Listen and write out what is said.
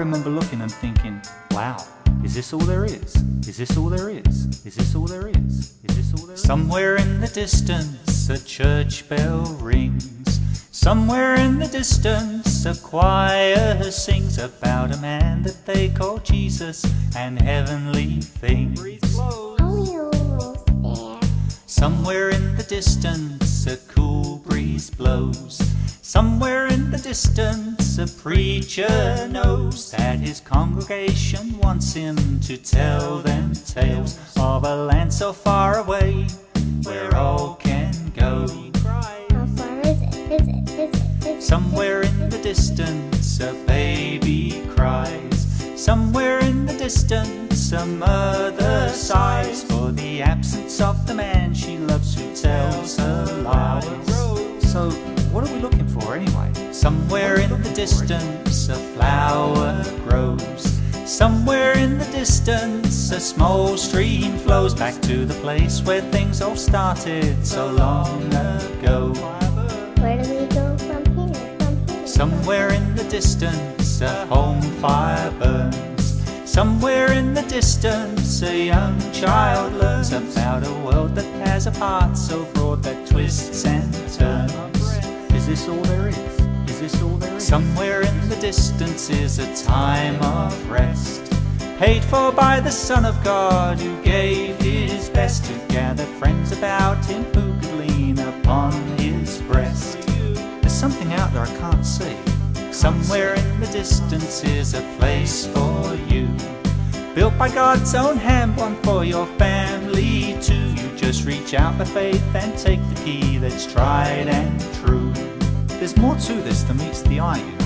remember looking and thinking, wow, is this all there is? Is this all there is? Is this all there is? Is this all there is? Somewhere in the distance, a church bell rings. Somewhere in the distance, a choir sings about a man that they call Jesus and heavenly things. Somewhere in the distance, a cool breeze blows. Somewhere in the distance, a preacher knows that his congregation wants him to tell them tales of a land so far away where all can go. How far is it? Is it? Is it? Is? Somewhere in the distance, a baby cries. Somewhere in the distance, a mother sighs for the absence of the man she loves who tells her lies. So, what are we looking for anyway? Somewhere in the distance, a flower grows. Somewhere in the distance, a small stream flows back to the place where things all started so long ago. Where do we go from here? From here? Somewhere in the distance, a home fire burns. Somewhere in the distance, a young child learns about a world that has a path so broad that twists and turns. Is this all there is? Is this all there is? Somewhere in the distance is a time of rest. Paid for by the Son of God who gave his best to gather friends about him who could lean upon his breast. There's something out there I can't see. Somewhere in the distance is a place for you. Built by God's own hand, one for your family too. You just reach out by faith and take the key that's tried and true. There's more to this than meets the eye.